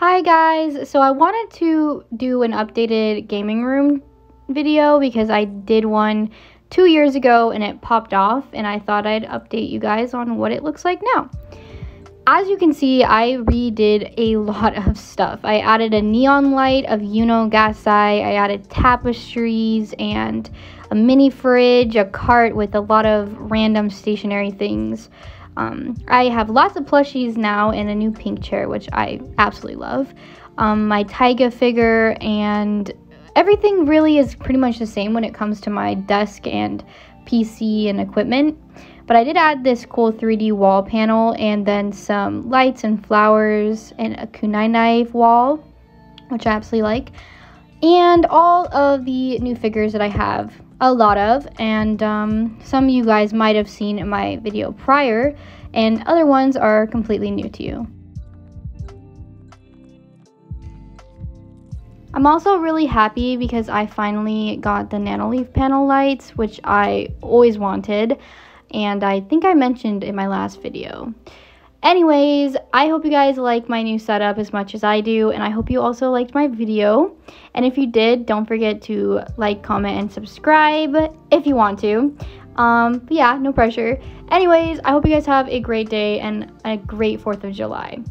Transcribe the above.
Hi guys, so I wanted to do an updated gaming room video because I did one two years ago and it popped off and I thought I'd update you guys on what it looks like now. As you can see, I redid a lot of stuff. I added a neon light of Yuno Gasai, I added tapestries and a mini fridge, a cart with a lot of random stationary things. Um, I have lots of plushies now and a new pink chair, which I absolutely love. Um, my Taiga figure and everything really is pretty much the same when it comes to my desk and PC and equipment. But I did add this cool 3D wall panel and then some lights and flowers and a kunai knife wall, which I absolutely like. And all of the new figures that I have a lot of, and um, some you guys might have seen in my video prior, and other ones are completely new to you. I'm also really happy because I finally got the Nanoleaf panel lights, which I always wanted, and I think I mentioned in my last video. Anyways, I hope you guys like my new setup as much as I do, and I hope you also liked my video. And if you did, don't forget to like, comment, and subscribe if you want to. Um, but yeah, no pressure. Anyways, I hope you guys have a great day and a great 4th of July.